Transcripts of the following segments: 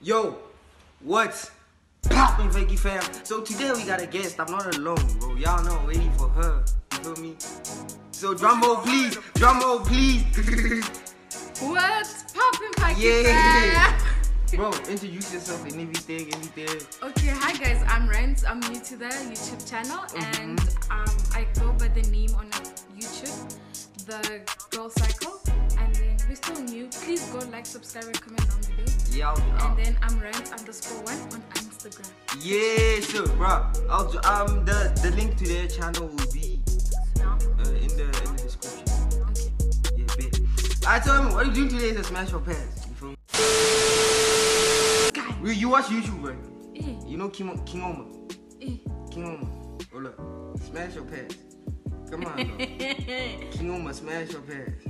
Yo, what's poppin', Vicky fam? So today we got a guest. I'm not alone, bro. Y'all know, waiting for her. You feel me? So drum roll, please. Drum roll, please. What's poppin' Paki yeah. Bro, introduce yourself and everything, everything. Okay, hi guys, I'm Rent. I'm new to the YouTube channel Mm-hmm. and um, I go by the name on YouTube, The Girl Cycle. And then we're still new. Please go like, subscribe, and comment down below. Yeah, I'll, And I'll, then I'm Rent underscore one on Instagram. yeah, sure, bro. I'll do- um the the link to their channel will be uh, in the in the description. okay. Yeah, bet. I told him what are you doing today is a smash your pants. You feel me? You- watch YouTube, right? eh, You know King King Oma. eh. King Oma. Hold up. Smash your pants. Come on, dog. King Oma, smash your pants.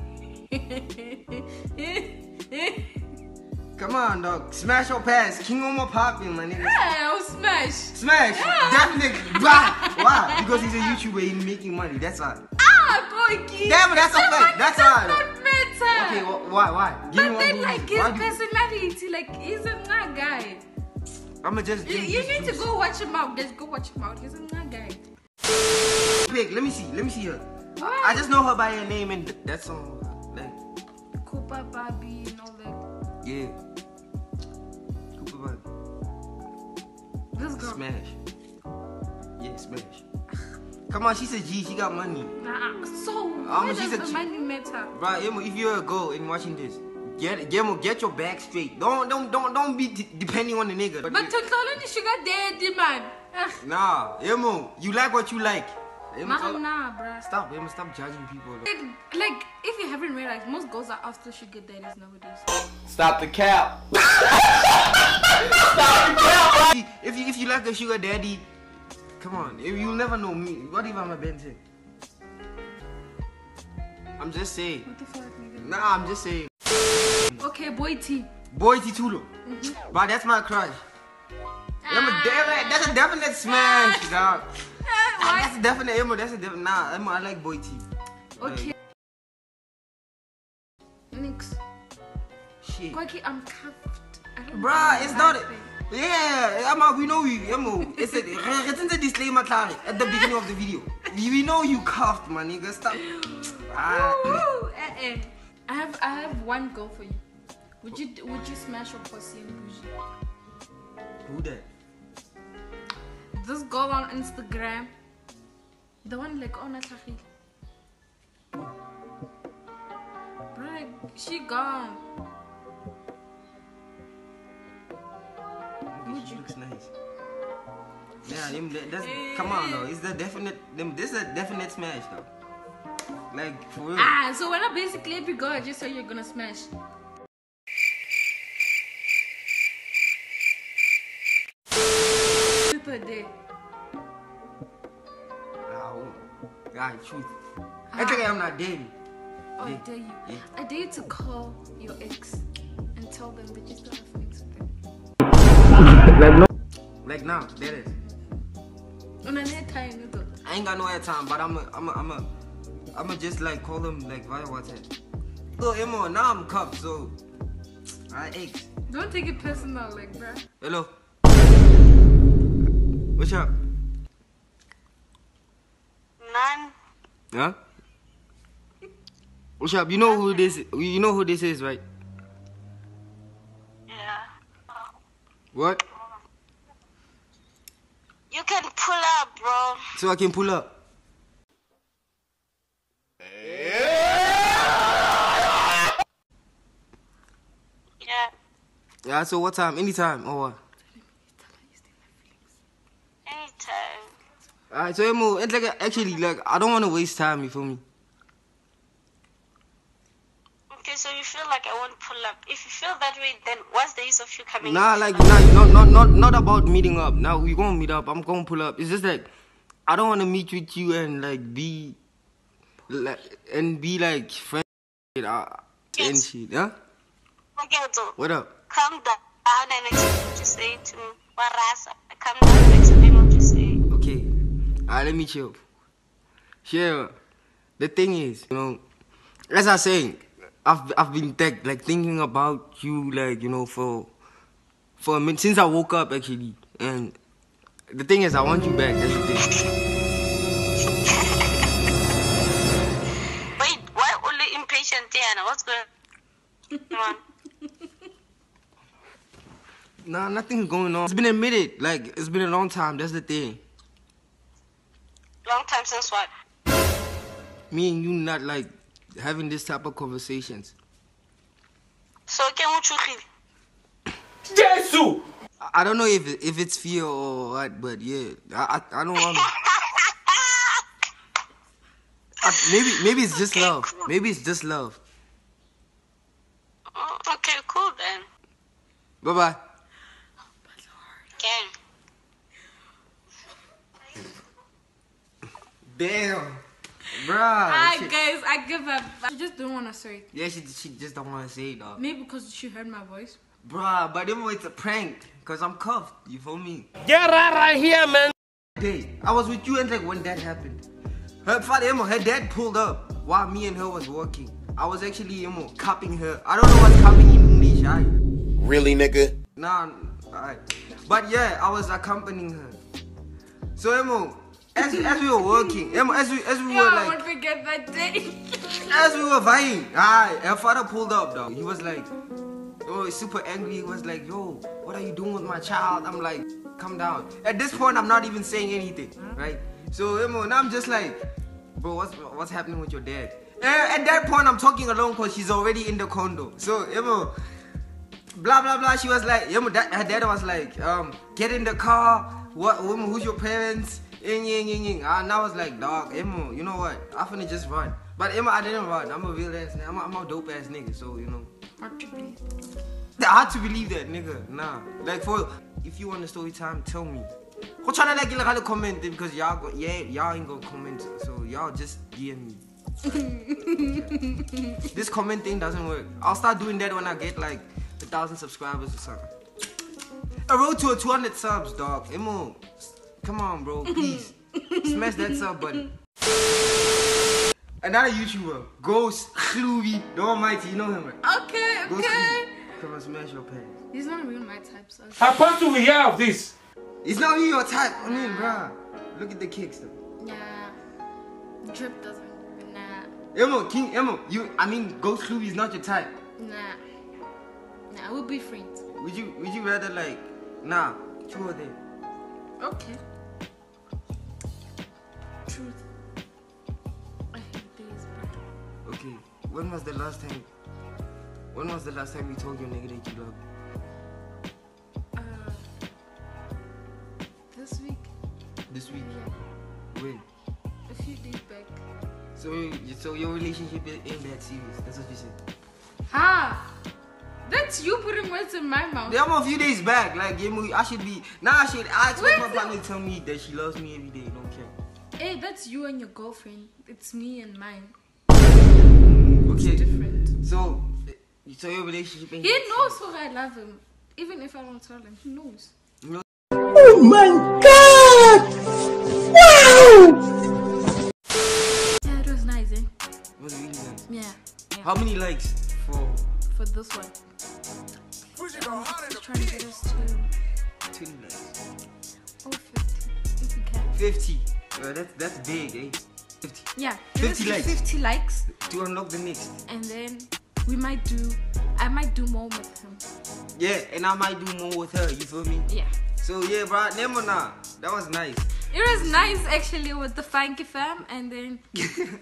Come on, dog. Smash your pass. King Oma popping, my nigga. Hey, I'll smash. Smash. Definitely. Why? Why? Because he's a YouTuber. He's making money. That's why. Ah, Koiki. Damn it, that's a fact. That's right. not matter. Okay, wh- why? Why? Give But then, like his Why personality, like he's a nga guy. I'ma just. You, you need to go watch him out. Just go watch him out. He's a nga guy. Pick. Let me see. Let me see her. What? I just know her by her name and th- that's all. Like, Cooper Barbie and all that. yeah. Cooper Bud. This girl. Smash. Yeah, smash. Come on, she's a G. She got money. Nah, so Um, does a the ch- money matter? Bro, Emo, if you're a girl and watching this, get get get your back straight. Don't don't don't don't be depending on the nigga. But Tontlolo the sugar daddy man. Ugh, nah, Emo, you like what you like. Emo, Nah, stop, nah, bruh. stop, Emo, stop judging people. though. Like, like, if you haven't realized, most girls are after sugar daddies nowadays. Stop the cap. See, If you if you like a sugar daddy, come on, if you'll never know me. What if I'm a Benton? I'm just saying. What the fuck, nigga? Nah, I'm just saying. Okay, boy T. Boy Titulo. Mm-hmm. But that's my crush. I'm a ah. definite, that's a definite smash, dog. That's a definite Emo. That's a. Nah, Emo, I like Boy T. Okay. Next. Shit. Quirky, I'm cuffed. Bruh, it's not. I think. Yeah, Emma, we know you, Emo. It's a, it's in the disclaimer, Clary, at the beginning of the video. We know you cuffed, my nigga. Stop. Ah, Eh, eh. I have I have one goal for you. Would you would you smash your pussy and bougie? who that? This girl on Instagram, the one like on Atlahil. Right, she gone. You? Looks nice. Yeah, them, that, that's come on though. It's the definite. Them, this is a definite smash though. Like for real. Ah, so when I basically every girl I just say you're gonna smash. Per day. God, truth. I think I'm not dating. Oh, I Yeah. dare you. Yeah. I dare you to call your ex and tell them that you still have feelings for them. Like now, that is. On an time, you know. I ain't got no airtime, but I'm a, I'm a, I'm a, I'm a just like call them like via WhatsApp. So Emo, now I'm cuffed, so I ex. Don't take it personal, like, bruh. Hello. What's up? Huh? What's up? You know who this? You know who this is, right? Yeah. What? You can pull up, bro. So I can pull up. Yeah. Yeah. So what time? Anytime or what? Anytime. Alright. So Emo, it's like actually like I don't want to waste time. You feel me? Okay, so you feel like I won't pull up. If you feel that way, then what's the use of you coming? Nah, like nah, not not not not about meeting up. Now we gonna meet up. I'm gonna pull up. It's just like I don't want to meet with you and like be like and be like friends uh, and shit. Huh? Okay, so What up? calm down and explain what you say to me. Warasa. Calm down and explain Alright, let me chill. Sure. The thing is, you know, as I was saying, I've I've been tech, like thinking about you, like you know, for for a minute since I woke up actually. And the thing is, I want you back. That's the thing. Wait, why only impatient, Diana? What's going on? Nah, nothing's going on. It's been a minute. Like it's been a long time. That's the thing. Long time since what? Me and you not like having this type of conversations. So, can we choose? Jesus! I- I don't know if if it's fear or what, but yeah, I I, I don't want. Maybe maybe it's just love. Maybe it's just love. Oh, okay, cool then. Bye bye. Damn, bruh. Hi She- guys, I give up. I just don't want to say it. yeah, she she just don't want to say it, dog. Maybe because she heard my voice. Bruh, but then it's a prank, cause I'm cuffed. You feel me? Get right right here, man. Day, I was with you and like when that happened. Her father, Emo, her dad pulled up while me and her was walking. I was actually Emo cupping her. I don't know what's cupping in English, I. Really, nigga? Nah, alright. But yeah, I was accompanying her. So Emo, as, as we were working, as we as we Yeah, were like. I won't forget that day. as we were vying, alright, her father pulled up dog. He was like, oh, super angry. He was like, yo, what are you doing with my child? I'm like, calm down. At this point, I'm not even saying anything, right? So Emo, now I'm just like, bro, what's what's happening with your dad? And at that point, I'm talking alone because she's already in the condo. So Emo, blah blah blah. She was like, Emo, her dad was like, um, get in the car. What? Who's your parents? Ying, ying, ying, ying. Ah, and I was like, dog, Emo, you know what? I'm finna just run. But Emma, I didn't run. I'm a real ass nigga. I'm a, I'm a dope ass nigga, so you know. Hard to believe. Hard to believe that, nigga. Nah. Like for if you want a story time, tell me. Go try to like you like comment it because y'all go yeah y'all ain't gonna comment so y'all just DM me. this comment thing doesn't work. I'll start doing that when I get like a thousand subscribers or something. A road to a 200 subs, dog. Emo, come on, bro, please smash that sub button. Another YouTuber, Ghost Chloe, the Almighty, you know him, right? Okay, Ghost okay. Chloe, come and smash your pants. He's not really my type, so. How fast do we hear of this? It's not even your type. I mean, bruh. Look at the kicks though. Nah. Drip doesn't. Nah. Emo, King Emo, you I mean Ghost Chloe is not your type. Nah. Nah, we'll be friends. Would you would you rather like nah, two of them. Okay. Truth. I hate these, bro. Okay. When was the last time when was the last time you told your nigga that you love? Uh, this week? This week? Yeah. When? A few days back. So so your relationship ain't that serious. That's what you said. Ha! That's you putting words in my mouth. Yeah, I'm a few days back. Like, I should be now. I should. I expect my Where's the- partner to tell me that she loves me every day. Don't care. Hey, that's you and your girlfriend. It's me and mine. Okay. It's different. So, so your relationship. He knows how I love him. Even if I don't tell him, he knows. Oh my God! Wow! Yeah, it was nice, eh? It was really nice. Yeah. yeah. How many likes for For this one. Just trying to get us to two likes? oh, 50. If we can. 50. Uh, that's that's big, eh? 50. Yeah. 50 likes. 50 likes. To unlock the next. And then we might do, I might do more with him. Yeah, and I might do more with her. You feel me? Yeah. So yeah, bro. Nemona, that was nice. It was nice actually with the Funky fam and then.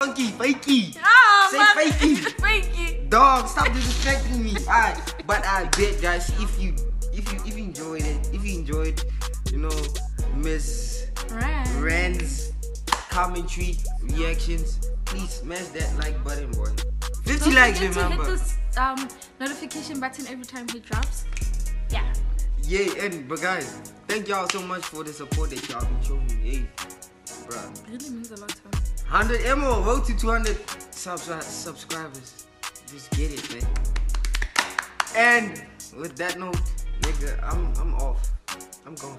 Funky, fakey. Ah, Say man. fakey. fakey. Dog, stop disrespecting me. Alright, but I bet guys, if you if you if you enjoyed it, if you enjoyed, you know, Miss Right. Rand's commentary reactions, please smash that like button, boy. 50 Don't likes, remember? hit this um, notification button every time he drops. Yeah. Yeah, and but guys, thank y'all so much for the support that y'all been showing me. Hey, bruh. It really means a lot to him. 100 Emo, road to 200 subs- subscribers. Just get it, man. And with that note, nigga, I'm I'm off. I'm gone.